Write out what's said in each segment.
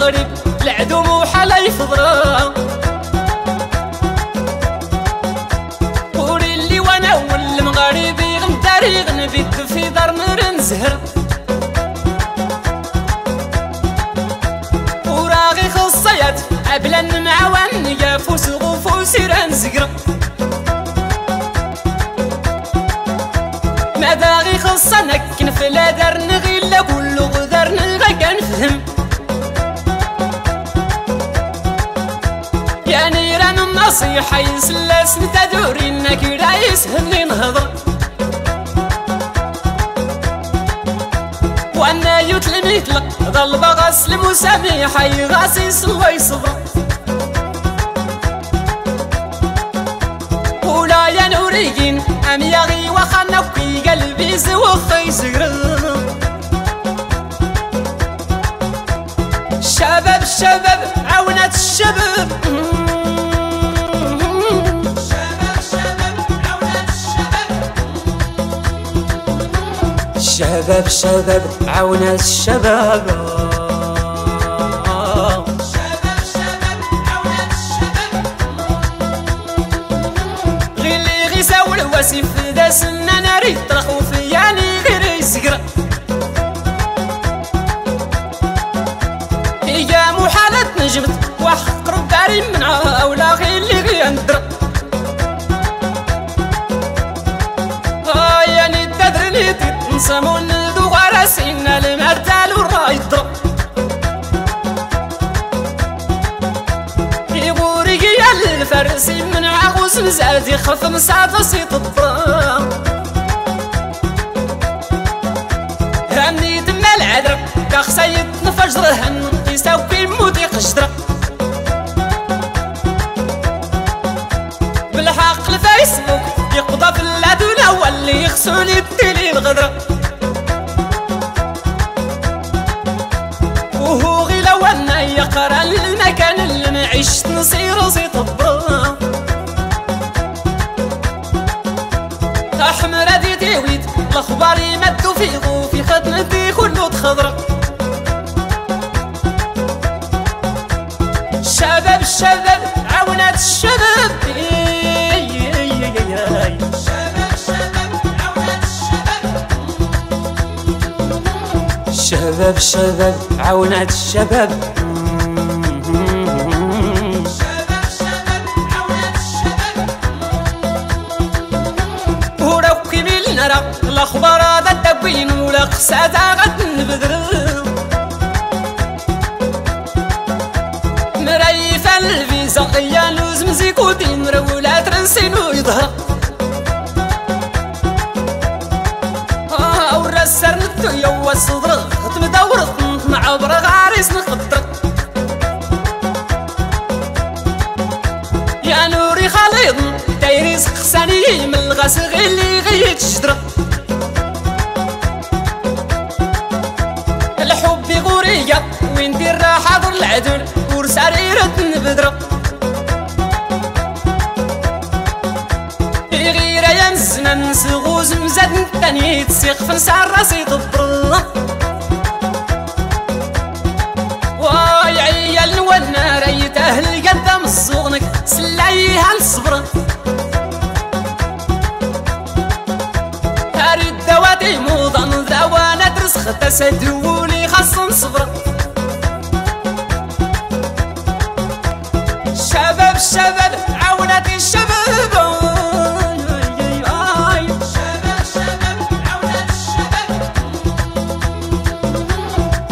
المغرب العدو موحى يفضرا. قولي اللي وأنا والمغاربي غنداري غنبيد في دار مرن زهر وراغي خصيات عبلا معوان يافوس غفوس رانزقر ما باغي خصنا كنف لا دار نيران النصيحة يسلاس نتدوري إنك رايس هني نهضر. وأنا يتلم يطلق ظل بغسل مسامحة يغاسي سوى يصبر. ولا يا نوريين أم يغي وخنا في قلبي زوخي سقر شباب شباب شباب شباب عونة الشباب. غيساو الواسف ذا سنة ناري طرخو فياني غير يسقر هي محالة نجمت وحق رباري منها أولا يا الفرسي من عغوس مزاد يخف مسافة سيط الضرام هاني دم العذر كخسيد نفجر هن يساوي مودي قشدر بالحق الفيسبوك يقضى في اللادونة واللي يخسوني التلي الغدر وهو نعيش نصير زيت الضرام أحمر هذي تيويت الأخبار يمدوا في ضوفي خدمتي كله تخضر شباب شباب عونات الشباب. شباب شباب عونات الشباب. نرى الأخبار هذا الدبين ولا قساتا غد نبذر مريفة الفيزا يا لوز مزيكو دين ولا ترنسين ويظهر آه ورسر نتو يوا الصدر. ختم دورة مع برغ عريس نقدر يا نوري خالد دايري سقساني من الغسل اللي غيت شجرة الحب غورية وين دير راحة ضر العدل ورساريرة نبدرة غير ينزنا نسغوز مزاد نتاني تسيق نسار راسي ضبر واي ترسخ تسدولي خاص صبر شباب شباب عونتي الشباب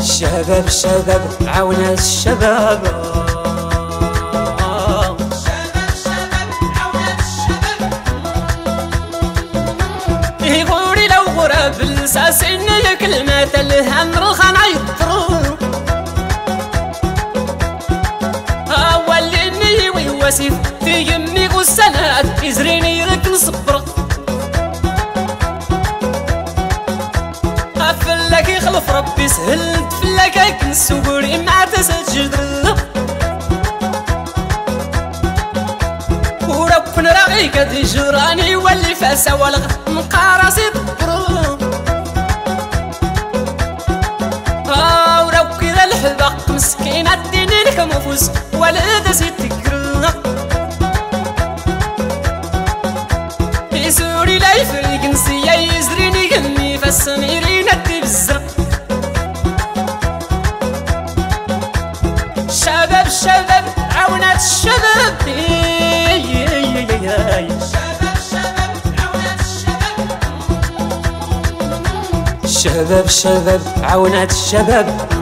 شباب شباب عونا الشباب يقولي لو غراب ساسين الكلمات الهم الخان عيطرو اوليني ويواسف في يمي غسانات يزريني لك نصبر افلاك يخلف ربي سهل تفلاك نسوبري مع تسجد وربنا راعي قد يجراني واللي فاسا ولغ مقارصي تبرو لك مفوز ولد ستكرنا يسوري لا يفرق يزريني قمي فالسميرين الدبزة شباب شباب عونات الشباب. شباب شباب عونات الشباب.